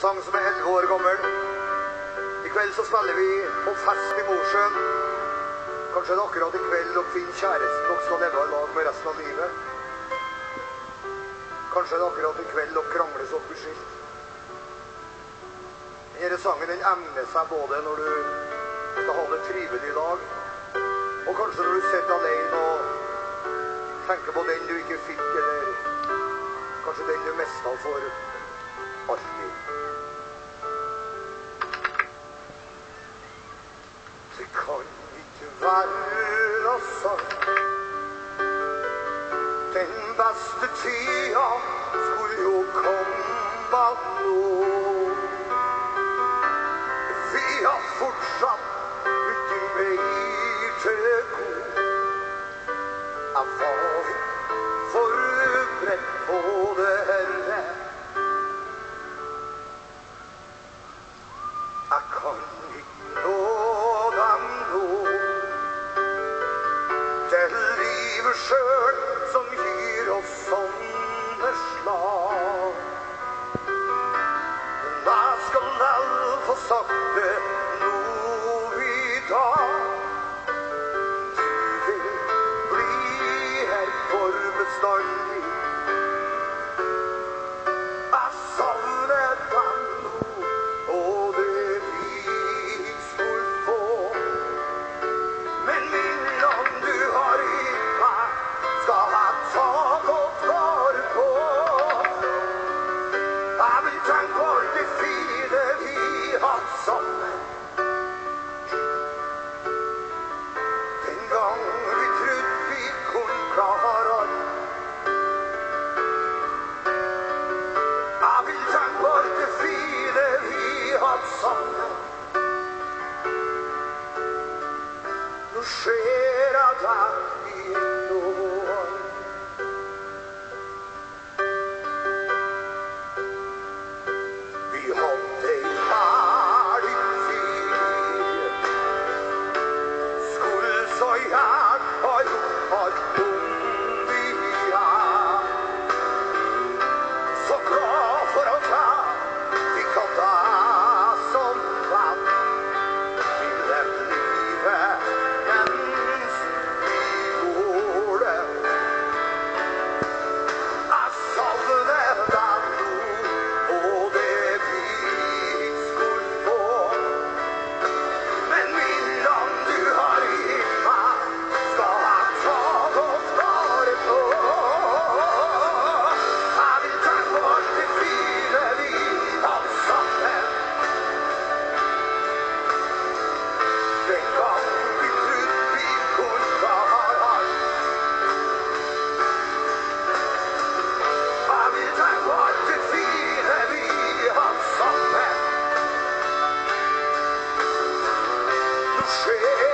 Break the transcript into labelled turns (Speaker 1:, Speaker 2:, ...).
Speaker 1: sang som er 11 år gammel. I kveld så spiller vi på fest i Mosjøen. Kanskje det er akkurat i kveld dere finner kjæresten dere skal leve i lag med resten av livet. Kanskje det er akkurat i kveld dere krangler blir skilt. Denne sangen den egner seg både når du skal ha det trivelig i dag, og kanskje når du sitter alene og tenker på den du ikke fikk, eller kanskje den du mista for alltid. Det kan ikke sånn. Den beste tida skulle jo komme nå. Gir oss sånne slag. Men jeg skal alle få sagt Wow. afraid.